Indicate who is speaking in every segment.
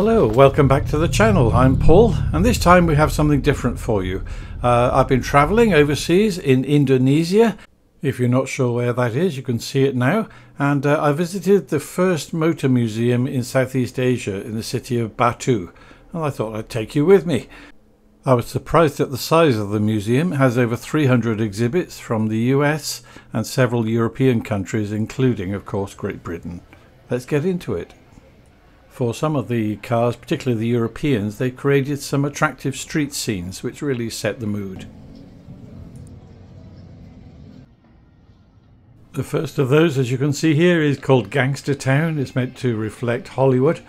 Speaker 1: Hello, welcome back to the channel. I'm Paul and this time we have something different for you. Uh, I've been traveling overseas in Indonesia. If you're not sure where that is, you can see it now. And uh, I visited the first motor museum in Southeast Asia in the city of Batu. And I thought I'd take you with me. I was surprised at the size of the museum. It has over 300 exhibits from the US and several European countries, including, of course, Great Britain. Let's get into it. For some of the cars, particularly the Europeans, they created some attractive street scenes which really set the mood. The first of those, as you can see here, is called Gangster Town. It's meant to reflect Hollywood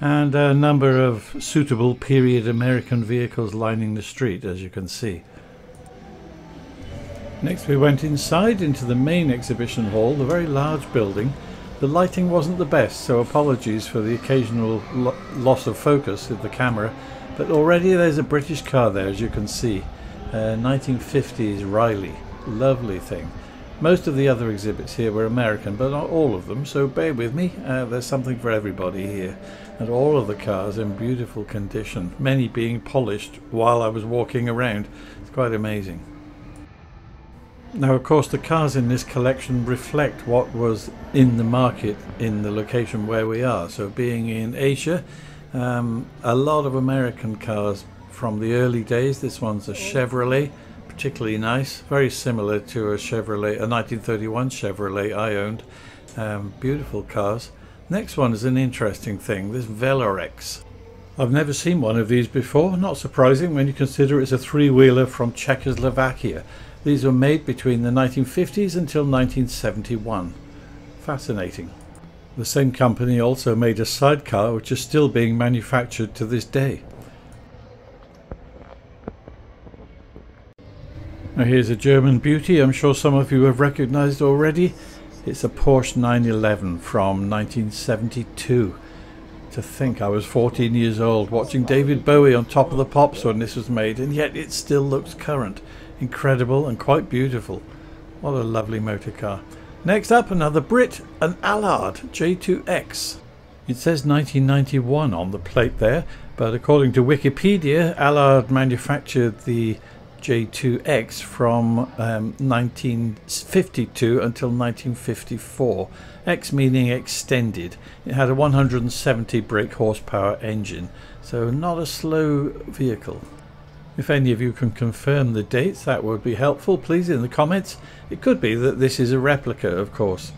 Speaker 1: and a number of suitable period American vehicles lining the street, as you can see. Next we went inside into the main exhibition hall, the very large building, the lighting wasn't the best, so apologies for the occasional lo loss of focus of the camera, but already there's a British car there as you can see. Uh, 1950s Riley, lovely thing. Most of the other exhibits here were American, but not all of them, so bear with me, uh, there's something for everybody here. And all of the cars in beautiful condition, many being polished while I was walking around. It's quite amazing. Now, of course, the cars in this collection reflect what was in the market in the location where we are. So, being in Asia, um, a lot of American cars from the early days. This one's a Chevrolet, particularly nice, very similar to a Chevrolet, a 1931 Chevrolet I owned. Um, beautiful cars. Next one is an interesting thing. This Velorex. I've never seen one of these before. Not surprising when you consider it's a three-wheeler from Czechoslovakia. These were made between the 1950s until 1971. Fascinating. The same company also made a sidecar which is still being manufactured to this day. Now here's a German beauty I'm sure some of you have recognised already. It's a Porsche 911 from 1972. To think I was 14 years old watching David Bowie on top of the pops when this was made and yet it still looks current incredible and quite beautiful. What a lovely motor car. Next up, another Brit, an Allard J2X. It says 1991 on the plate there, but according to Wikipedia, Allard manufactured the J2X from um, 1952 until 1954. X meaning extended. It had a 170 brake horsepower engine, so not a slow vehicle. If any of you can confirm the dates, that would be helpful, please, in the comments. It could be that this is a replica, of course.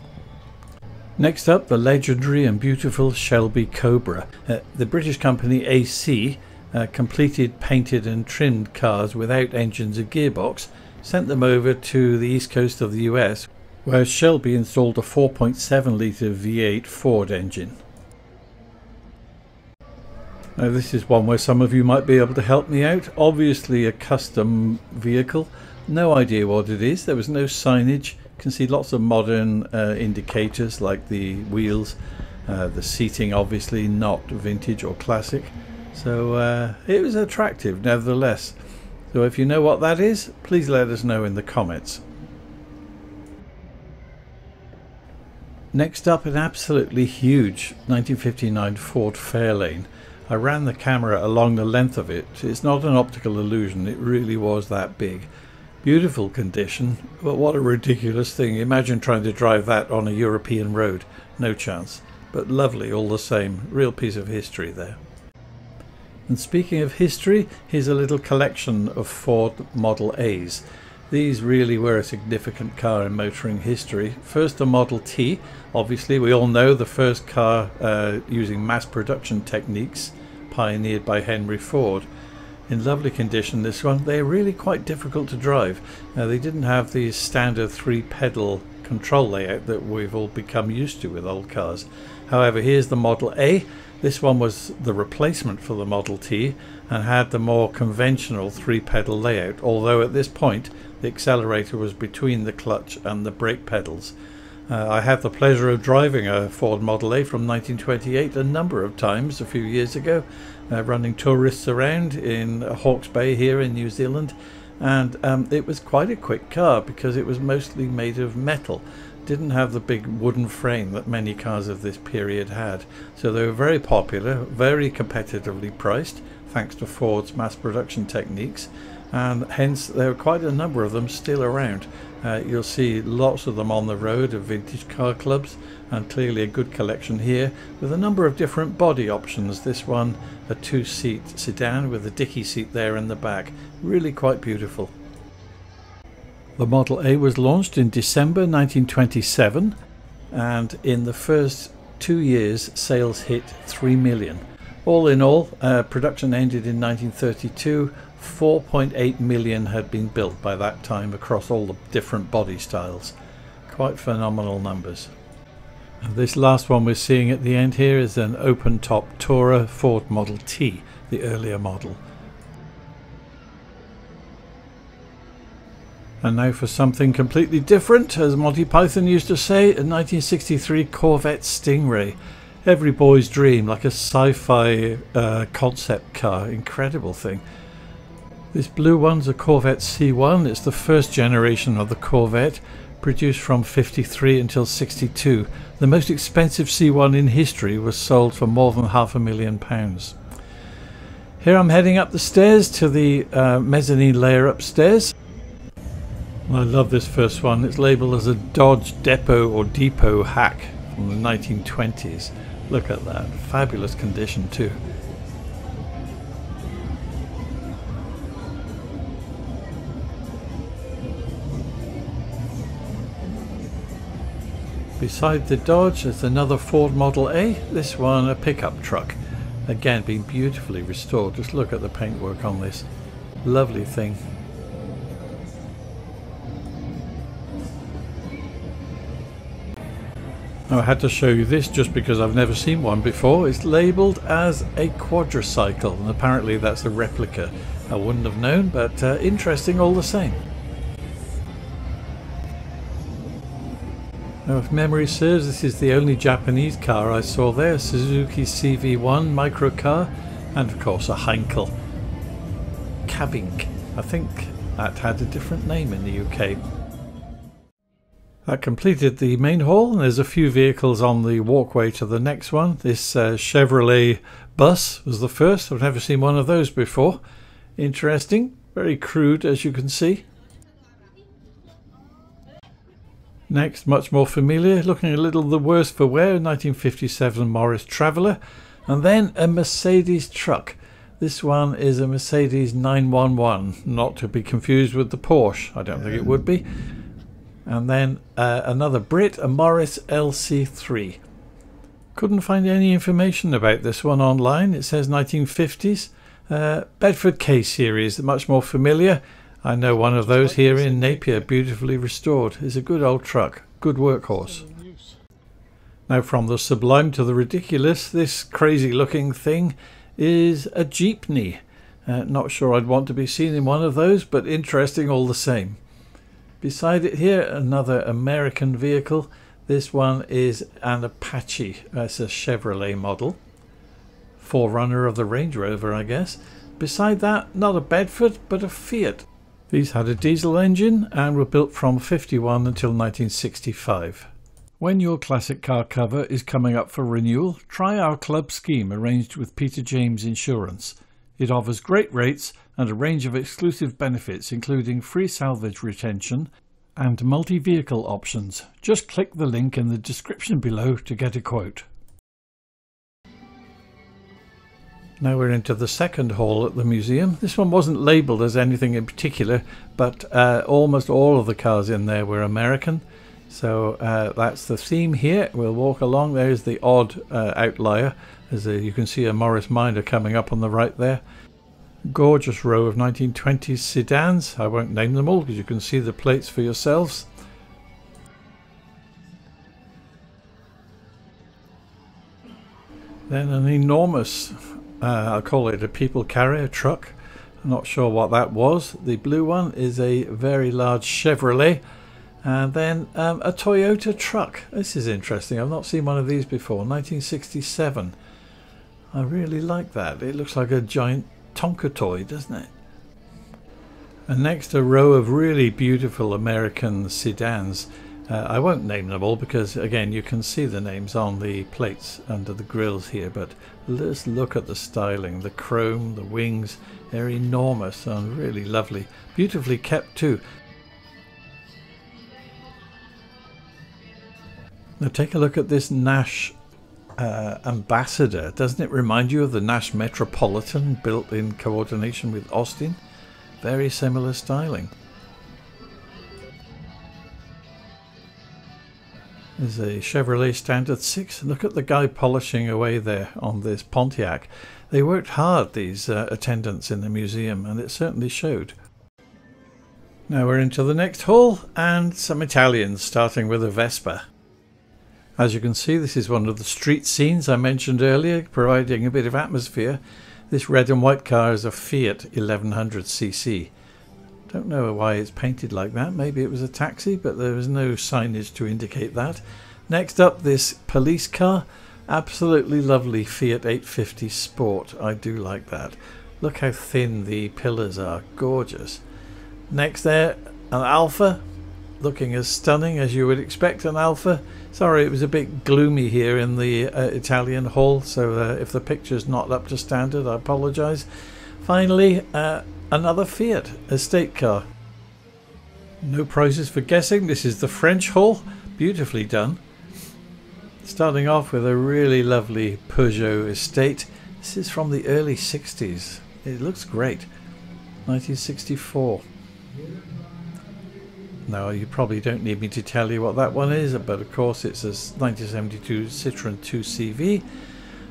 Speaker 1: Next up, the legendary and beautiful Shelby Cobra. Uh, the British company AC uh, completed, painted and trimmed cars without engines or gearbox, sent them over to the east coast of the US, where Shelby installed a 4.7 litre V8 Ford engine. Now this is one where some of you might be able to help me out. Obviously a custom vehicle. No idea what it is. There was no signage. You can see lots of modern uh, indicators like the wheels. Uh, the seating obviously not vintage or classic. So uh, it was attractive nevertheless. So if you know what that is, please let us know in the comments. Next up an absolutely huge 1959 Ford Fairlane. I ran the camera along the length of it. It's not an optical illusion, it really was that big. Beautiful condition, but what a ridiculous thing. Imagine trying to drive that on a European road. No chance. But lovely all the same. Real piece of history there. And speaking of history, here's a little collection of Ford Model A's. These really were a significant car in motoring history. First the Model T, obviously we all know the first car uh, using mass production techniques pioneered by Henry Ford. In lovely condition this one, they're really quite difficult to drive. Now they didn't have the standard three pedal control layout that we've all become used to with old cars. However, here's the Model A. This one was the replacement for the Model T and had the more conventional three pedal layout, although at this point the accelerator was between the clutch and the brake pedals. Uh, I had the pleasure of driving a Ford Model A from 1928 a number of times a few years ago, uh, running tourists around in Hawke's Bay here in New Zealand, and um, it was quite a quick car because it was mostly made of metal. didn't have the big wooden frame that many cars of this period had. So they were very popular, very competitively priced, thanks to Ford's mass production techniques, and hence there are quite a number of them still around. Uh, you'll see lots of them on the road of vintage car clubs and clearly a good collection here with a number of different body options. This one a two-seat sedan with a dicky seat there in the back. Really quite beautiful. The Model A was launched in December 1927 and in the first two years sales hit 3 million. All in all, uh, production ended in 1932 4.8 million had been built by that time across all the different body styles. Quite phenomenal numbers. And this last one we're seeing at the end here is an open top Tourer Ford Model T, the earlier model. And now for something completely different, as Monty Python used to say, a 1963 Corvette Stingray. Every boy's dream, like a sci-fi uh, concept car, incredible thing. This blue one's a Corvette C1. It's the first generation of the Corvette, produced from 53 until 62. The most expensive C1 in history was sold for more than half a million pounds. Here I'm heading up the stairs to the uh, mezzanine layer upstairs. I love this first one. It's labelled as a Dodge Depot or Depot hack from the 1920s. Look at that. Fabulous condition too. Beside the Dodge there's another Ford Model A, this one a pickup truck. Again being beautifully restored, just look at the paintwork on this. Lovely thing. Now I had to show you this just because I've never seen one before. It's labelled as a quadricycle and apparently that's a replica. I wouldn't have known but uh, interesting all the same. Now if memory serves, this is the only Japanese car I saw there, Suzuki CV1 microcar, and of course a Heinkel Kabine. I think that had a different name in the UK. That completed the main hall and there's a few vehicles on the walkway to the next one. This uh, Chevrolet bus was the first. I've never seen one of those before. Interesting, very crude as you can see. Next, much more familiar, looking a little the worse for wear, 1957 Morris Traveller. And then a Mercedes truck. This one is a Mercedes 911, not to be confused with the Porsche. I don't think it would be. And then uh, another Brit, a Morris LC3. Couldn't find any information about this one online. It says 1950s. Uh, Bedford K series, much more familiar. I know one of those here in Napier, beautifully restored. It's a good old truck, good workhorse. Now from the sublime to the ridiculous, this crazy looking thing is a jeepney. Uh, not sure I'd want to be seen in one of those, but interesting all the same. Beside it here, another American vehicle. This one is an Apache. It's a Chevrolet model. Forerunner of the Range Rover, I guess. Beside that, not a Bedford, but a Fiat. These had a diesel engine and were built from 51 until 1965. When your classic car cover is coming up for renewal, try our club scheme arranged with Peter James Insurance. It offers great rates and a range of exclusive benefits including free salvage retention and multi-vehicle options. Just click the link in the description below to get a quote. Now we're into the second hall at the museum. This one wasn't labelled as anything in particular, but uh, almost all of the cars in there were American. So uh, that's the theme here. We'll walk along. There's the odd uh, outlier. As you can see a Morris Minor coming up on the right there. Gorgeous row of 1920s sedans. I won't name them all because you can see the plates for yourselves. Then an enormous uh, I'll call it a people carrier truck. I'm not sure what that was. The blue one is a very large Chevrolet. And then um, a Toyota truck. This is interesting. I've not seen one of these before. 1967. I really like that. It looks like a giant Tonka toy, doesn't it? And next, a row of really beautiful American sedans. Uh, I won't name them all because, again, you can see the names on the plates under the grills here. But let's look at the styling. The chrome, the wings, they're enormous and really lovely. Beautifully kept too. Now take a look at this Nash uh, Ambassador. Doesn't it remind you of the Nash Metropolitan built in coordination with Austin? Very similar styling. There's a Chevrolet Standard 6. Look at the guy polishing away there on this Pontiac. They worked hard, these uh, attendants in the museum, and it certainly showed. Now we're into the next hall, and some Italians, starting with a Vespa. As you can see, this is one of the street scenes I mentioned earlier, providing a bit of atmosphere. This red and white car is a Fiat 1100cc. Don't know why it's painted like that. Maybe it was a taxi, but there was no signage to indicate that. Next up, this police car. Absolutely lovely Fiat 850 Sport. I do like that. Look how thin the pillars are. Gorgeous. Next there, an Alfa. Looking as stunning as you would expect an Alfa. Sorry, it was a bit gloomy here in the uh, Italian hall, so uh, if the picture's not up to standard, I apologise. Finally, uh, Another Fiat estate car. No prizes for guessing. This is the French Hall. Beautifully done. Starting off with a really lovely Peugeot estate. This is from the early 60s. It looks great. 1964. Now you probably don't need me to tell you what that one is, but of course it's a 1972 Citroen 2CV.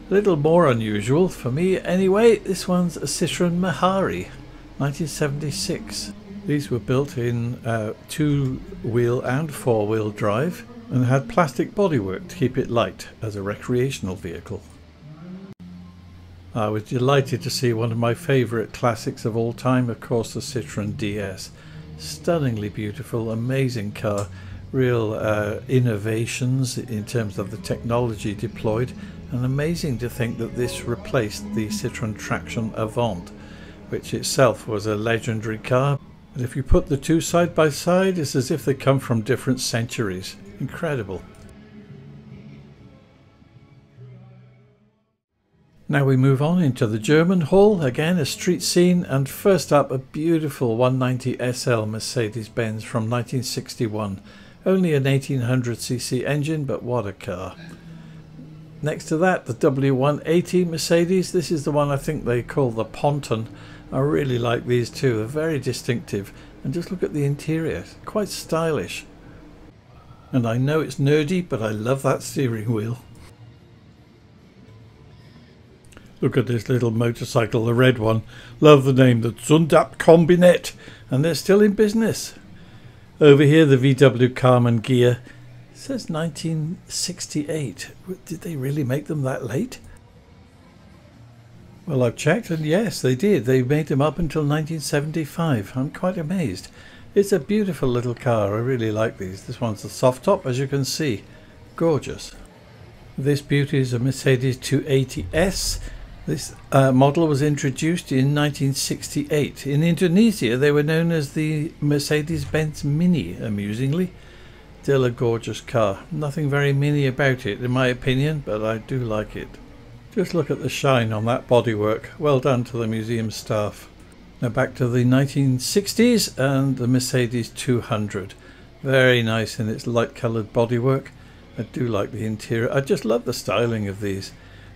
Speaker 1: Little more unusual for me anyway. This one's a Citroen Mehari, 1976. These were built in uh, two wheel and four wheel drive and had plastic bodywork to keep it light as a recreational vehicle. I was delighted to see one of my favourite classics of all time, of course, the Citroen DS. Stunningly beautiful, amazing car, real uh, innovations in terms of the technology deployed, and amazing to think that this replaced the Citroen Traction Avant which itself was a legendary car. And if you put the two side by side, it's as if they come from different centuries. Incredible. Now we move on into the German Hall, again a street scene, and first up a beautiful 190 SL Mercedes-Benz from 1961. Only an 1800cc engine, but what a car. Next to that, the W180 Mercedes. This is the one I think they call the Ponton. I really like these two. They're very distinctive. And just look at the interior. Quite stylish. And I know it's nerdy, but I love that steering wheel. Look at this little motorcycle, the red one. Love the name, the Zundapp Combinette. And they're still in business. Over here, the VW Karmann Ghia. Says 1968. Did they really make them that late? Well, I've checked, and yes, they did. They made them up until 1975. I'm quite amazed. It's a beautiful little car. I really like these. This one's a soft top, as you can see. Gorgeous. This beauty is a Mercedes 280S. This uh, model was introduced in 1968. In Indonesia, they were known as the Mercedes-Benz Mini, amusingly. Still a gorgeous car. Nothing very mini about it, in my opinion, but I do like it. Just look at the shine on that bodywork. Well done to the museum staff. Now back to the 1960s and the Mercedes 200. Very nice in its light coloured bodywork. I do like the interior. I just love the styling of these.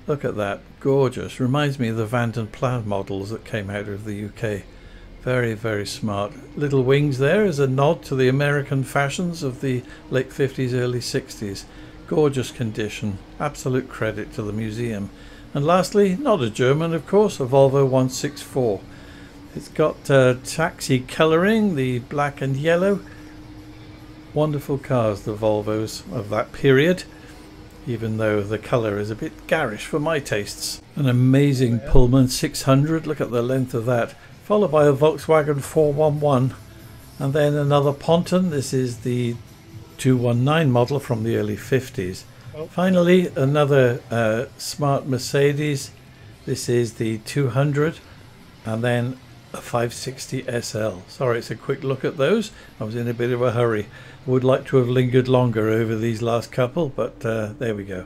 Speaker 1: Look at that. Gorgeous. Reminds me of the Vanden Plas models that came out of the UK. Very, very smart. Little wings there is a nod to the American fashions of the late 50s, early 60s. Gorgeous condition. Absolute credit to the museum. And lastly, not a German of course, a Volvo 164. It's got uh, taxi colouring, the black and yellow. Wonderful cars, the Volvos of that period, even though the colour is a bit garish for my tastes. An amazing Pullman 600, look at the length of that, followed by a Volkswagen 411 and then another Ponton. This is the 219 model from the early 50s. Finally, another uh, smart Mercedes. This is the 200, and then a 560 SL. Sorry, it's a quick look at those. I was in a bit of a hurry. Would like to have lingered longer over these last couple, but uh, there we go.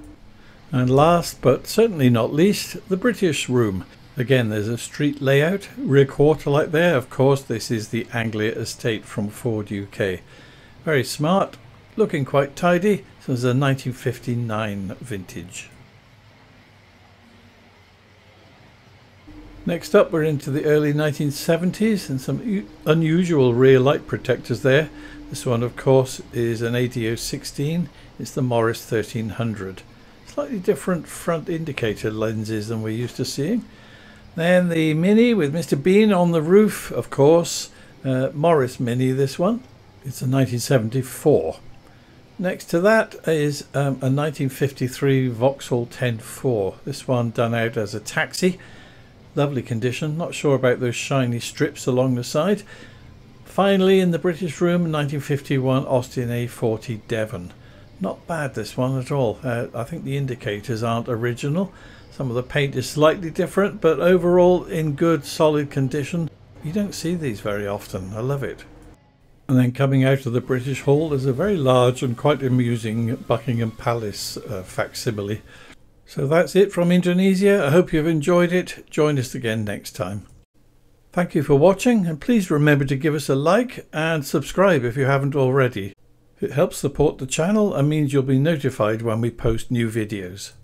Speaker 1: And last, but certainly not least, the British room. Again, there's a street layout, rear quarter light there. Of course, this is the Anglia Estate from Ford UK. Very smart, looking quite tidy. So it's a 1959 vintage. Next up we're into the early 1970s and some unusual rear light protectors there. This one of course is an ADO 16, it's the Morris 1300. Slightly different front indicator lenses than we're used to seeing. Then the Mini with Mr Bean on the roof of course, uh, Morris Mini this one. It's a 1974. Next to that is um, a 1953 Vauxhall 104. This one done out as a taxi Lovely condition. Not sure about those shiny strips along the side. Finally, in the British Room, 1951 Austin A40 Devon. Not bad this one at all. Uh, I think the indicators aren't original. Some of the paint is slightly different, but overall in good solid condition. You don't see these very often. I love it. And then coming out of the British Hall is a very large and quite amusing Buckingham Palace uh, facsimile so that's it from Indonesia. I hope you've enjoyed it. Join us again next time. Thank you for watching and please remember to give us a like and subscribe if you haven't already. It helps support the channel and means you'll be notified when we post new videos.